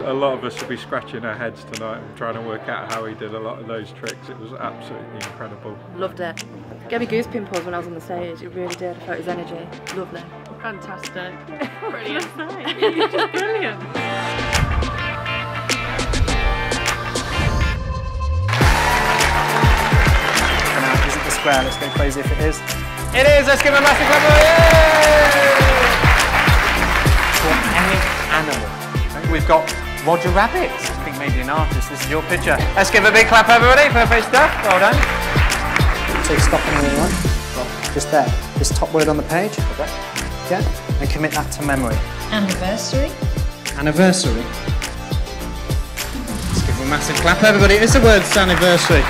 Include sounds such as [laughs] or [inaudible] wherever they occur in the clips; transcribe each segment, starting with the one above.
honest, a lot of us will be scratching our heads tonight and trying to work out how he did a lot of those tricks. It was absolutely incredible. Loved it. Gave me goose pimples when I was on the stage. It really did. I felt his energy. Lovely. Fantastic. [laughs] Brilliant night. Just brilliant. Now, is it the square? Let's go crazy if it is. It is! Let's give him a massive clap. Yay! For any animal. We've got Roger Rabbit. I think maybe an artist. This is your picture. Let's give a big clap, everybody. Perfect stuff. Well done. So stop anywhere you want. Just there. This top word on the page. Okay. Yeah. And commit that to memory. Anniversary. Anniversary. Let's give a massive clap, everybody. It's the word anniversary.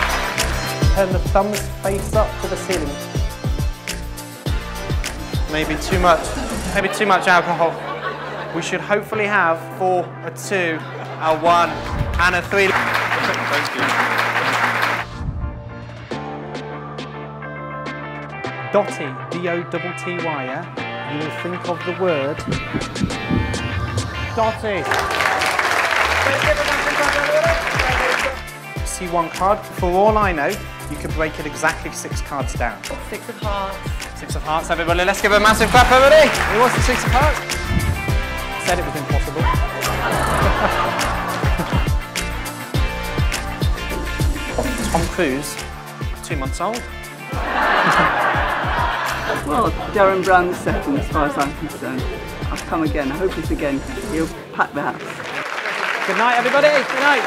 Turn the thumbs face up to the ceiling. Maybe too much, maybe too much alcohol. We should hopefully have four, a two, a one, and a three. Dotty, D-O-T-T-Y, yeah? You will think of the word Dotty. See one card. For all I know, you could break it exactly six cards down. Six of hearts. Six of hearts, everybody. Let's give a massive clap, everybody. Who wants the six of hearts? Tom Cruise, two months old. Well, Derren Brown's second, as far as I'm concerned. I'll come again. I hope it's again. He'll pack the house. Good night, everybody. Good night.